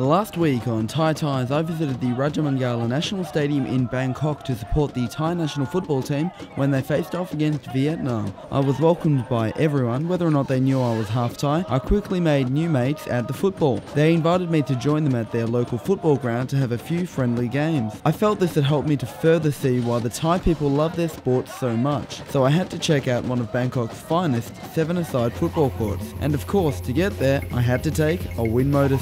Last week on Thai Ties, I visited the Rajamangala National Stadium in Bangkok to support the Thai national football team when they faced off against Vietnam. I was welcomed by everyone, whether or not they knew I was half Thai. I quickly made new mates at the football. They invited me to join them at their local football ground to have a few friendly games. I felt this had helped me to further see why the Thai people love their sport so much, so I had to check out one of Bangkok's finest seven-a-side football courts. And of course, to get there, I had to take a Win Motor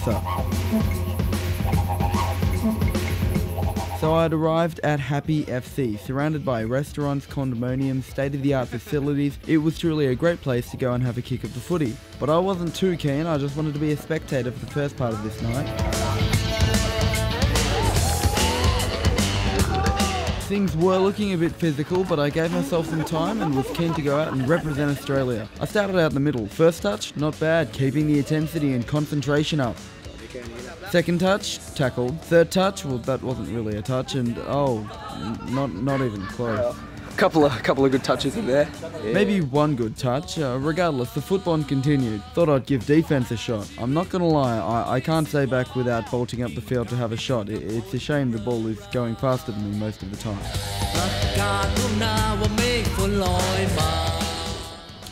So I had arrived at Happy FC, surrounded by restaurants, condominiums, state-of-the-art facilities. It was truly a great place to go and have a kick of the footy. But I wasn't too keen, I just wanted to be a spectator for the first part of this night. Things were looking a bit physical, but I gave myself some time and was keen to go out and represent Australia. I started out in the middle. First touch, not bad, keeping the intensity and concentration up. Second touch, tackled. Third touch, well, that wasn't really a touch, and oh, not not even close. A couple of couple of good touches in there. Yeah. Maybe one good touch. Uh, regardless, the football continued. Thought I'd give defense a shot. I'm not gonna lie, I, I can't stay back without bolting up the field to have a shot. It, it's a shame the ball is going faster than me most of the time.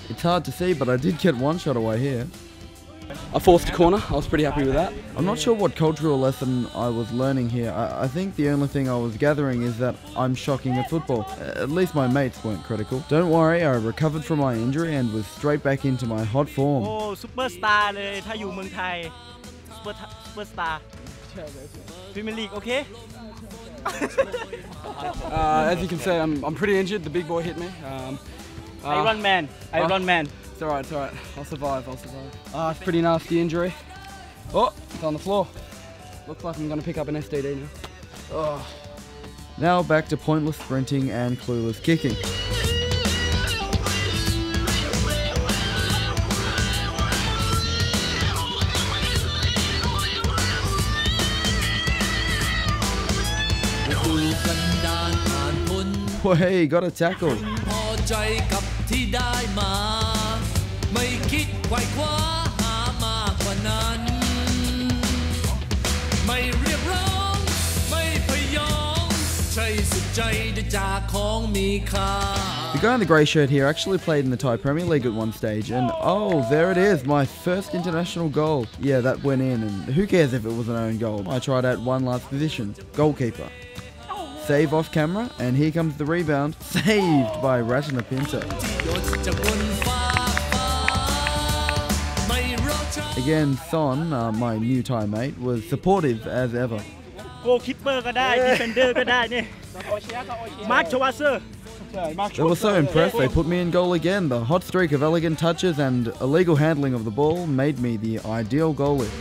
It's hard to see, but I did get one shot away here I forced a corner. I was pretty happy with that. I'm not sure what cultural lesson I was learning here. I, I think the only thing I was gathering is that I'm shocking at football. Uh, At least my mates weren't critical. Don't worry, I recovered from my injury and was straight back into my hot โอ้ form. ซุปเปอร์สตาร์เลย ถ้าอยู่เมืองไทยซุปเปอร์ซุปเปอร์สตาร์พรีเมียร์ลีกโอเค Uh, as you can see, I'm, I'm pretty injured. The big boy hit me. Um, ไอรอน It's alright, it's alright. I'll survive, I'll survive. Ah, it's pretty nasty injury. Oh, it's on the floor. Looks like I'm going to pick up an STD now. Oh. Now back to pointless sprinting and clueless kicking. Hey, got a tackle. พอใจกับที่ได้มา ไม่คิดไขว่คว้าหามากกว่านั้น ไม่เรียกร้อง ไม่พยองใช่สุดใจได้จากของมีค่า The guy in the grey shirt here actually played in the Thai Premier League at one stage, and oh, there it is, my first international goal. Yeah, that went in, and who cares if it was an own goal? I tried out one last position, goalkeeper. Save off camera, and here comes the rebound, saved by Ratana Pinto. Again, Thon, uh, my new Thai mate, was supportive as ever. โกคิปเปอร์ก็ได้ดีเฟนเดอร์ก็ได้นี่ มาร์คชวาเซอร์ They were so impressed they put me in goal again. The hot streak of elegant touches and illegal handling of the ball made me the ideal goalie.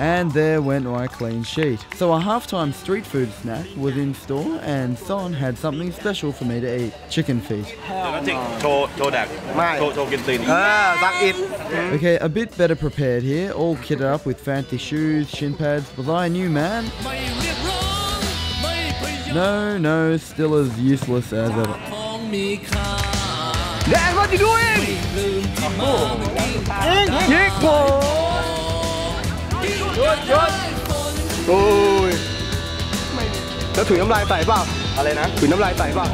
And there went my clean sheet. So a halftime street food snack was in store and Son had something special for me to eat. Chicken feet. Mm-hmm. Okay, a bit better prepared here, all kitted up with fancy shoes, shin pads. Was I a new man? No, no, still as useless as ever. Dad, what are you doing? Oh. โอ้ยแล้วถุยน้ำลายใส่เปล่าอะไรนะถุยน้ำลายใส่เปล่า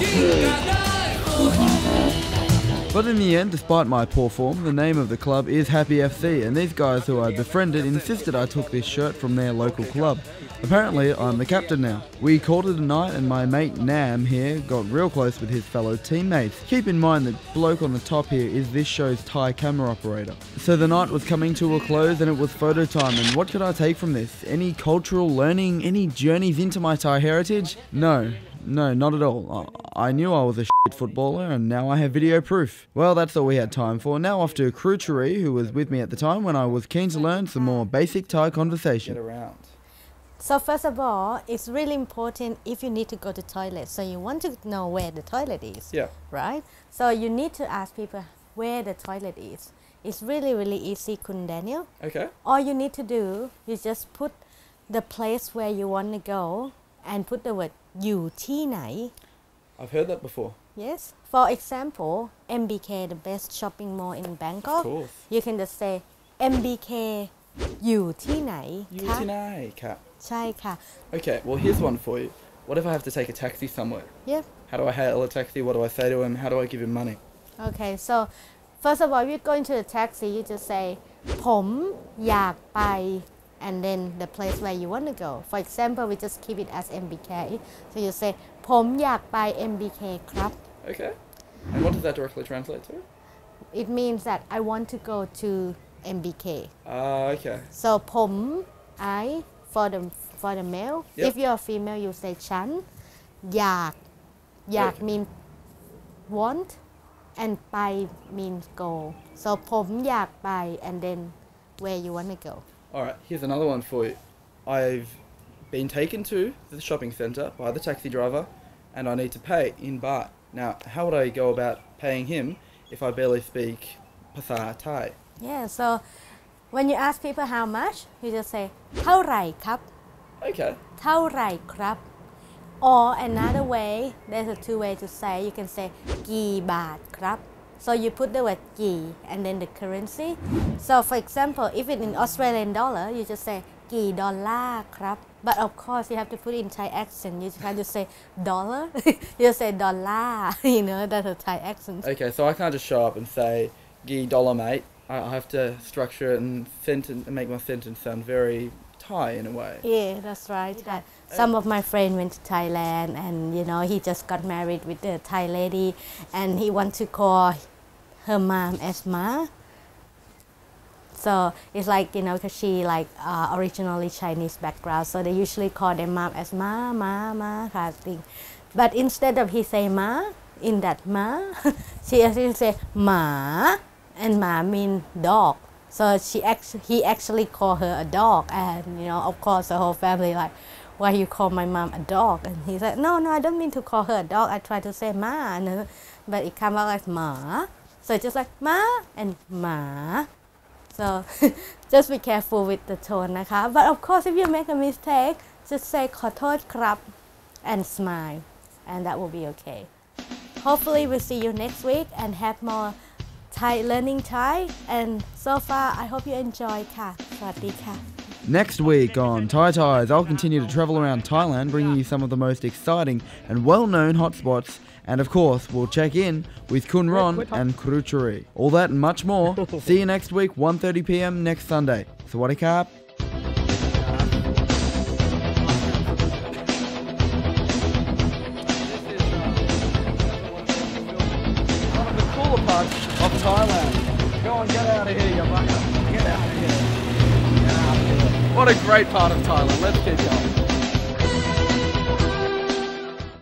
But in the end, despite my poor form, the name of the club is Happy FC, and these guys who I befriended insisted I took this shirt from their local club. Apparently, I'm the captain now. We called it a night, and my mate Nam here got real close with his fellow teammates. Keep in mind that bloke on the top here is this show's Thai camera operator. So the night was coming to a close, and it was photo time. And what could I take from this? Any cultural learning? Any journeys into my Thai heritage? No, no, not at all. I I knew I was a shit footballer, and now I have video proof. Well, that's all we had time for. Now off to Kroo Charee, who was with me at the time when I was keen to learn some more basic Thai conversation. around. So first of all, it's really important if you need to go to toilet. So you want to know where the toilet is, Yeah. right? So you need to ask people where the toilet is. It's really really easy, Kun Daniel. Okay. All you need to do is just put the place where you want to go and put the word อยู่ที่ไหน I've heard that before. Yes. For example, MBK, the best shopping mall in Bangkok. course. You can just say MBK อยู่ที่ไหนคะ cat. ใช่ค่ะ Okay, well here's one for you. What if I have to take a taxi somewhere? Yep. How do I hail a taxi? What do I say to him? How do I give him money? Okay, so first of all, you go into the taxi, you just say ผมอยากไป and then the place where you want to go. For example, we just keep it as MBK. So you say ผมอยากไป MBK ครับ Okay. And what does that directly translate to? It means that I want to go to MBK. Ah, okay. So ผม I for the for the male. Yep. If you're a female, you say ฉันอยาก อยาก Okay. mean want and ไป means go. So ผมอยากไป and then where you want to go. All right, here's another one for you. I've been taken to the shopping centre by the taxi driver, and I need to pay in baht. Now, how would I go about paying him if I barely speak Phasa Thai? Yeah, so when you ask people how much, you just say "How rai krap." Okay. How rai krap. Or another way, there's a two way to say. You can say กี่บาทครับ so you put the word ki and then the currency. So for example, if it's in Australian dollar, you just say ki dollar krab. But of course, you have to put in Thai accent. You can't just say dollar. you say dollar. you know, that's a Thai accent. Okay, so I can't just show up and say ki dollar, mate. I have to structure it and sentence and make my sentence sound very Thai in a way. Yeah, that's right. Yeah. Some of my friend went to Thailand, and you know he just got married with a Thai lady, and he want to call her mom as ma. So it's like you know, cause she like uh, originally Chinese background, so they usually call their mom as ma, ma, ma kind of thing. But instead of he say ma in that ma, she actually say ma, and ma mean dog. So she actually he actually call her a dog, and you know of course the whole family like, why you call my mom a dog? And he said, no, no, I don't mean to call her a dog. I try to say ma, no, but it come out like ma. So it's just like ma and ma. So just be careful with the tone นะคะ but of course if you make a mistake just say ขอโทษครับ and smile and that will be okay hopefully we'll see you next week and have more Thai learning Thai and so far I hope you enjoy ค่ะ สวัสดีค่ะ Next week on Thai Ties, I'll continue to travel around Thailand, bringing you some of the most exciting and well-known hotspots. And of course, we'll check in with Kun Ron and Kroo Charee. All that and much more. See you next week, 1:30 p.m. next Sunday. Sawadee of the cooler parts of Thailand. Go on, get out of here, you mucker. Get out of here. Get out of here. What a great part of Thailand. Let's keep going.